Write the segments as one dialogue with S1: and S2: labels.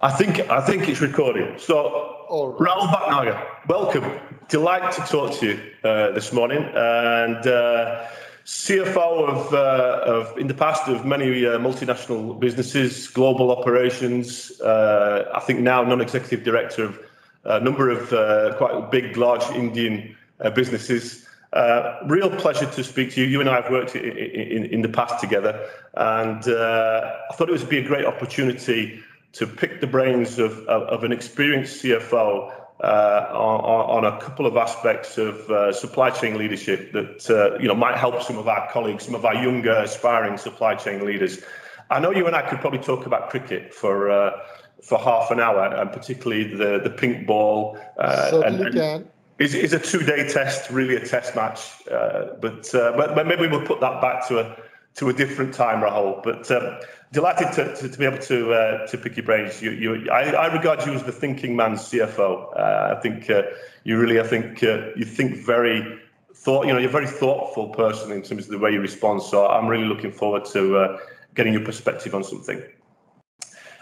S1: I think I think it's recording. So, right. Rahul Bhatnagar, welcome. Delight to talk to you uh, this morning, and uh, CFO of, uh, of in the past of many uh, multinational businesses, global operations. Uh, I think now non-executive director of a number of uh, quite big, large Indian businesses. Uh, real pleasure to speak to you. You and I have worked in, in, in the past together, and uh, I thought it would be a great opportunity to pick the brains of, of, of an experienced CFO uh, on, on, a couple of aspects of uh, supply chain leadership that uh, you know might help some of our colleagues, some of our younger aspiring supply chain leaders. I know you and I could probably talk about cricket for uh, for half an hour, and particularly the the pink ball.
S2: Uh, Certainly and, can.
S1: Is, is a two-day test really a test match? Uh, but, but but maybe we'll put that back to a to a different time, Rahul. But um, delighted to, to, to, be able to uh, to pick your brains. You, you, I, I, regard you as the thinking man's CFO. Uh, I think uh, you really, I think uh, you think very thought. You know, you're a very thoughtful person in terms of the way you respond. So I'm really looking forward to uh, getting your perspective on something.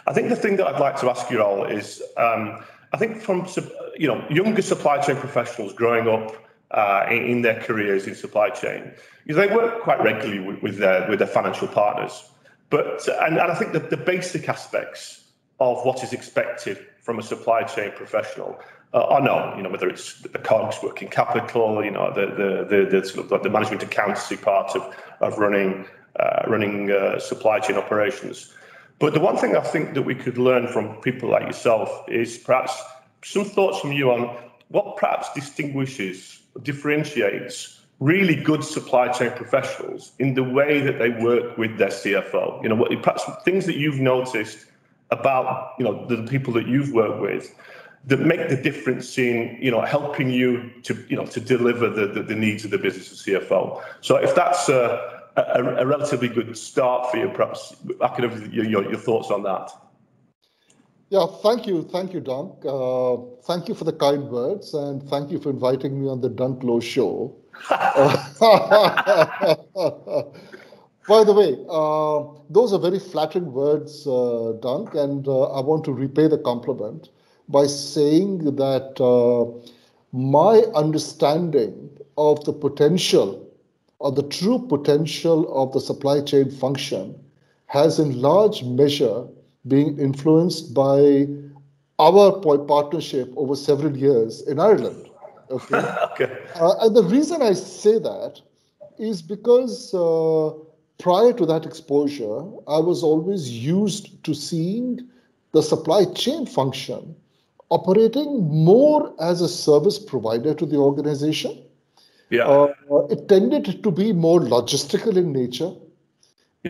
S1: I think the thing that I'd like to ask you all is, um, I think from you know younger supply chain professionals growing up uh, in, in, their careers in supply chain, they work quite regularly with, with their with their financial partners. But and, and I think that the basic aspects of what is expected from a supply chain professional uh, are known. You know, whether it's the COGS, working capital, you know, the the the, the, sort of the management accountancy part of of running uh, running uh, supply chain operations. But the one thing I think that we could learn from people like yourself is perhaps some thoughts from you on what perhaps distinguishes, differentiates really good supply chain professionals in the way that they work with their CFO. You know, what, perhaps things that you've noticed about you know the people that you've worked with that make the difference in you know helping you to you know to deliver the the, the needs of the business of CFO. So if that's a, a, a, relatively good start for you, perhaps I could have your, your, your thoughts on that.
S2: Yeah, thank you, thank you, Dunc. Uh, thank you for the kind words, and thank you for inviting me on the Dunc Lowe show. By the way, uh, those are very flattering words, uh, Dunc, and uh, I want to repay the compliment by saying that uh, my understanding of the potential or the true potential of the supply chain function has in large measure been influenced by our partnership over several years in Ireland. Okay. okay. Uh, and the reason I say that is because uh, prior to that exposure, I was always used to seeing the supply chain function operating more as a service provider to the organization.
S1: Yeah. Uh,
S2: it tended to be more logistical in nature.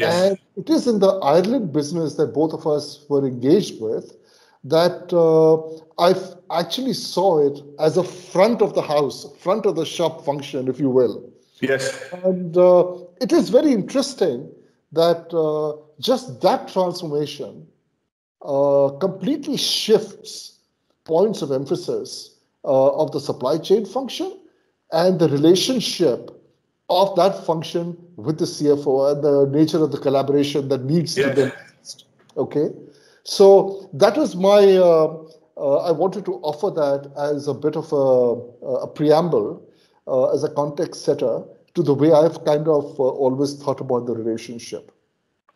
S2: Yes. And it is in the Ireland business that both of us were engaged with that uh, I actually saw it as a front of the house, front of the shop function, if you will.
S1: Yes.
S2: And uh, it is very interesting that uh, just that transformation uh, completely shifts points of emphasis uh, of the supply chain function and the relationship of that function with the CFO and the nature of the collaboration that needs yes. to be. Okay. So that was my, uh, uh, I wanted to offer that as a bit of a, a preamble, uh, as a context setter to the way I've kind of uh, always thought about the relationship.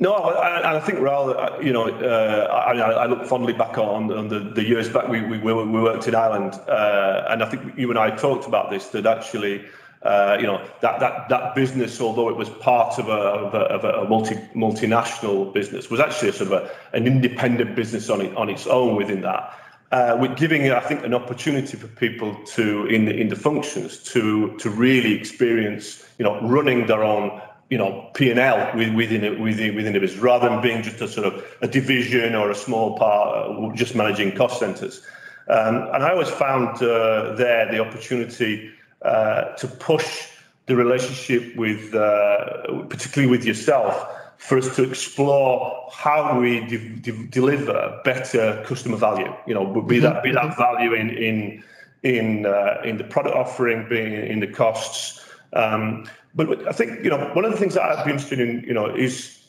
S1: No, I, I think rather, uh, you know, uh, I, I, look fondly back on, on the, the years back we, we, we worked in Ireland, and I think you and I talked about this, that actually uh, you know that that that business, although it was part of a, of a, of a multi multinational business, was actually a sort of a, an independent business on it, on its own within that. Uh, with giving, I think, an opportunity for people to in the in the functions to to really experience, you know, running their own, you know, P and L within it within within the business, rather than being just a sort of a division or a small part, uh, just managing cost centers. Um, and I always found uh, there the opportunity uh, to push the relationship with, uh, particularly with yourself, for us to explore how we de- de- deliver better customer value. You know, be that be that mm-hmm. value in in in uh, in the product offering, being in the costs. Um, but I think you know one of the things that I'd be interested in, you know, is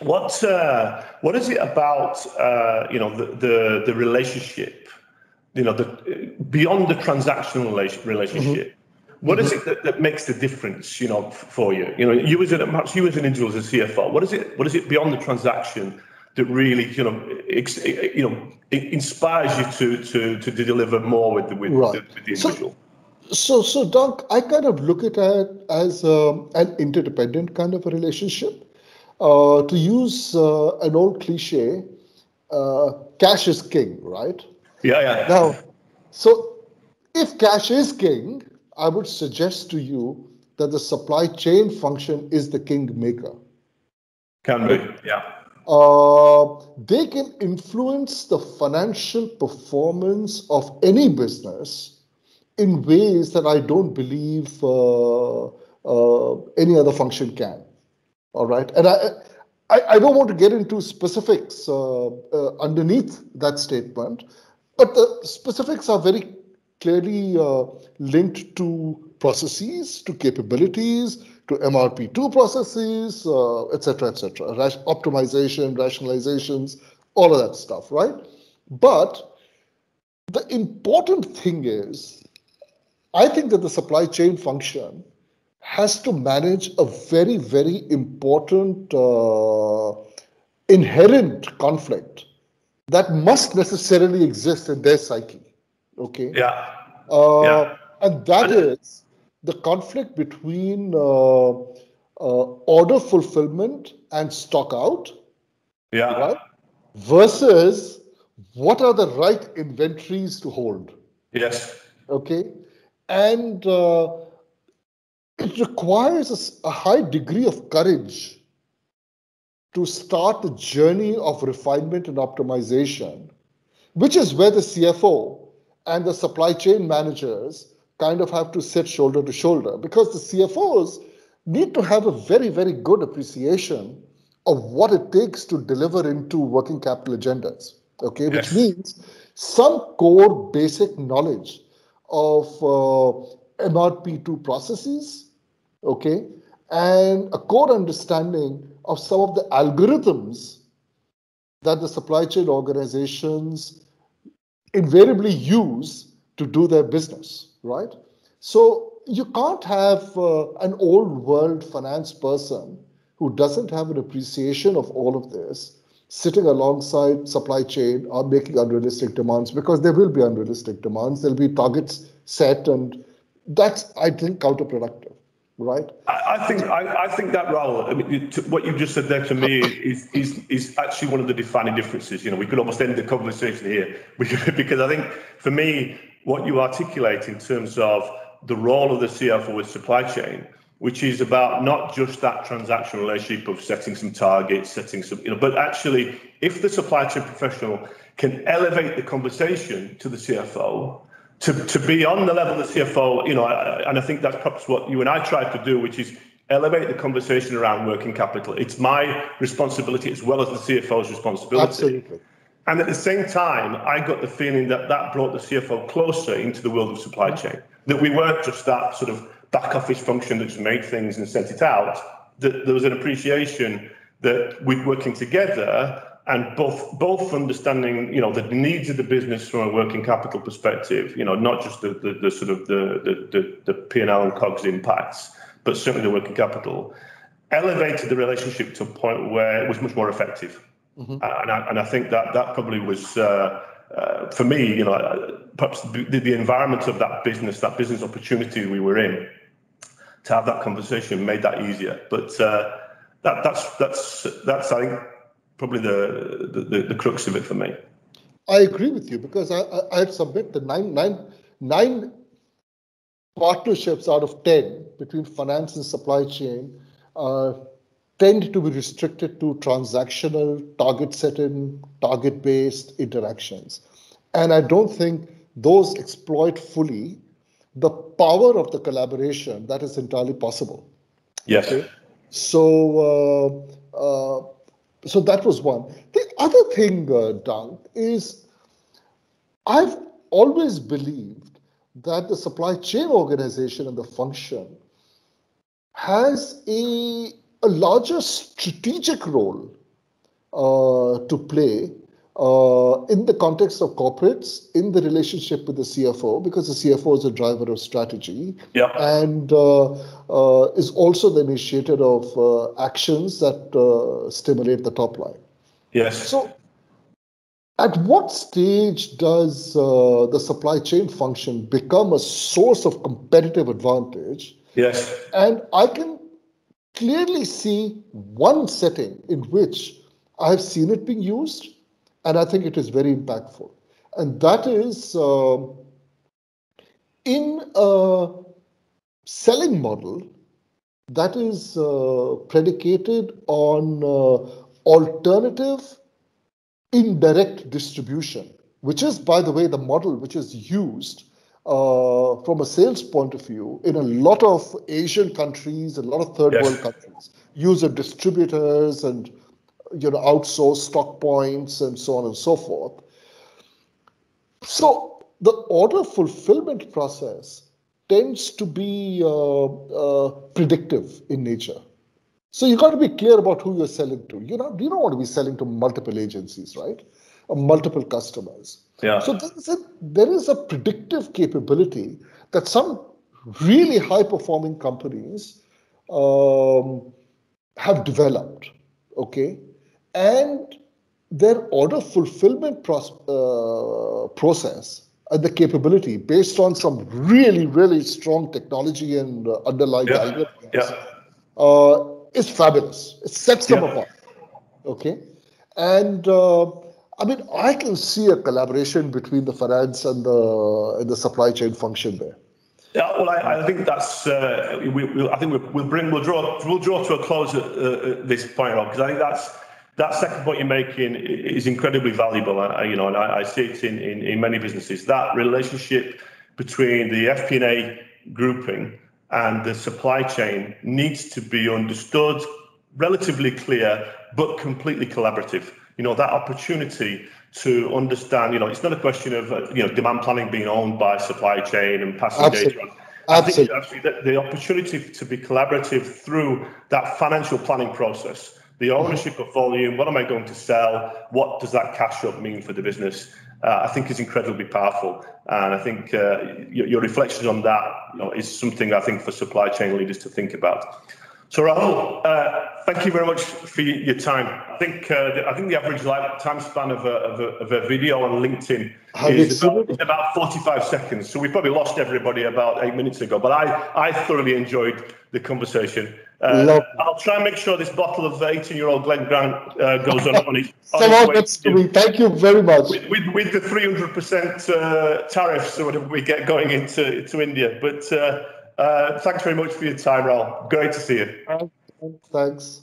S1: what uh, what is it about uh, you know the, the, the relationship you know the beyond the transactional relationship mm-hmm. what mm-hmm. is it that, that makes the difference you know for you you know you as an perhaps you as an individual as a cfo what is it what is it beyond the transaction that really you know ex, you know inspires you to to to deliver more with the with, right. the, with the individual
S2: so, so so doc i kind of look at it as um, an interdependent kind of a relationship uh, to use uh, an old cliche, uh, cash is king, right?
S1: Yeah, yeah.
S2: Now, so if cash is king, I would suggest to you that the supply chain function is the king maker.
S1: Can be, yeah.
S2: Uh, they can influence the financial performance of any business in ways that I don't believe uh, uh, any other function can. All right. And I, I, I don't want to get into specifics uh, uh, underneath that statement, but the specifics are very clearly uh, linked to processes, to capabilities, to MRP2 processes, et etc., etc., Rash- optimization, rationalizations, all of that stuff, right? But the important thing is, I think that the supply chain function has to manage a very, very important uh, inherent conflict that must necessarily exist in their psyche. Okay.
S1: Yeah.
S2: Uh, yeah. And that is the conflict between uh, uh order fulfillment and stock out.
S1: Yeah. Right?
S2: Versus what are the right inventories to hold.
S1: Yes.
S2: Okay. And uh, it requires a, a high degree of courage to start the journey of refinement and optimization, which is where the CFO and the supply chain managers kind of have to sit shoulder to shoulder because the CFOs need to have a very, very good appreciation of what it takes to deliver into working capital agendas. Okay, yes. which means some core basic knowledge of uh, MRP2 processes, okay, and a core understanding of some of the algorithms that the supply chain organizations invariably use to do their business, right? So you can't have uh, an old world finance person who doesn't have an appreciation of all of this sitting alongside supply chain or making unrealistic demands because there will be unrealistic demands. There'll be targets set, and that's, I think, counterproductive right?
S1: I, I think I, I, think that role. I mean, to, what you just said there to me is is is actually one of the defining differences. You know, we could almost end the conversation here because I think for me, what you articulate in terms of the role of the CFO with supply chain, which is about not just that transaction relationship of setting some targets, setting some, you know, but actually, if the supply chain professional can elevate the conversation to the CFO to, to be on the level of the CFO, you know, and I think that's perhaps what you and I tried to do, which is elevate the conversation around working capital. It's my responsibility as well as the CFO's responsibility.
S2: Absolutely.
S1: And at the same time, I got the feeling that that brought the CFO closer into the world of supply mm-hmm. chain. That we weren't just that sort of back office function that just made things and sent it out. That there was an appreciation that we're working together and both both understanding you know the needs of the business from a working capital perspective you know not just the the, the sort of the the the, the p&l and cogs impacts but certainly the working capital elevated the relationship to a point where it was much more effective mm-hmm. and, I, and i think that that probably was uh, uh, for me you know perhaps the, the environment of that business that business opportunity we were in to have that conversation made that easier but uh, that that's that's that's i think probably the, the, the, crux of it for me.
S2: I agree with you because I, I, I'd submit the nine, nine, nine partnerships out of 10 between finance and supply chain uh, tend to be restricted to transactional, target setting, target based interactions. And I don't think those exploit fully the power of the collaboration that is entirely possible.
S1: Yes. Okay?
S2: So, uh, uh, so that was one. The other thing, uh, Dunc, is I've always believed that the supply chain organization and the function has a, a larger strategic role uh, to play uh, in the context of corporates, in the relationship with the CFO, because the CFO is a driver of strategy,
S1: yeah.
S2: and uh, uh, is also the initiator of uh, actions that uh, stimulate the top line.
S1: Yes.
S2: So, at what stage does uh, the supply chain function become a source of competitive advantage?
S1: Yes.
S2: And I can clearly see one setting in which I've seen it being used and I think it is very impactful. And that is uh, in a selling model that is uh, predicated on uh, alternative indirect distribution, which is, by the way, the model which is used uh, from a sales point of view in a lot of Asian countries, a lot of third yes. world countries, use of distributors and you know, outsource stock points and so on and so forth. So the order fulfillment process tends to be uh, uh, predictive in nature. So you got to be clear about who you're selling to. You know, you don't want to be selling to multiple agencies, right? Or multiple customers.
S1: Yeah.
S2: So there is a, there is a predictive capability that some really high performing companies um, have developed. Okay, and their order fulfillment uh, process and the capability based on some really, really strong technology and uh, underlying
S1: yeah.
S2: algorithms
S1: yeah.
S2: uh, is fabulous. It sets them yeah. apart. Okay. And uh, I mean, I can see a collaboration between the finance and the, and the supply chain function there.
S1: Yeah, well, I, I think that's. Uh, we, we, I think we'll, we'll, bring. We'll draw. We'll draw to a close at, uh, this point, Rob, because I think that's that second point you're making is incredibly valuable. I, you know, and I, I see it in, in, in, many businesses. That relationship between the FP&A grouping and the supply chain needs to be understood, relatively clear, but completely collaborative. You know, that opportunity to understand. You know, it's not a question of uh, you know demand planning being owned by supply chain and passing Absolutely. data on. I think actually the, the opportunity to be collaborative through that financial planning process the ownership of volume, what am I going to sell? What does that cash up mean for the business? Uh, I think is incredibly powerful. And I think uh, your, your, reflections on that you know, is something I think for supply chain leaders to think about. So Rahul, uh, thank you very much for your time. I think uh, the, I think the average time span of a, of a, of a video on LinkedIn is about, about, 45 seconds. So we probably lost everybody about eight minutes ago. But I, I thoroughly enjoyed the conversation. Uh, I'll try and make sure this bottle of 18-year-old Glen Grant uh, goes on, on.
S2: On its way. Thank you very much.
S1: With, with, with the 300% uh, tariffs so whatever we get going into to India. But uh, uh, thanks very much for your time, Rahul. Great to see you.
S2: Thanks.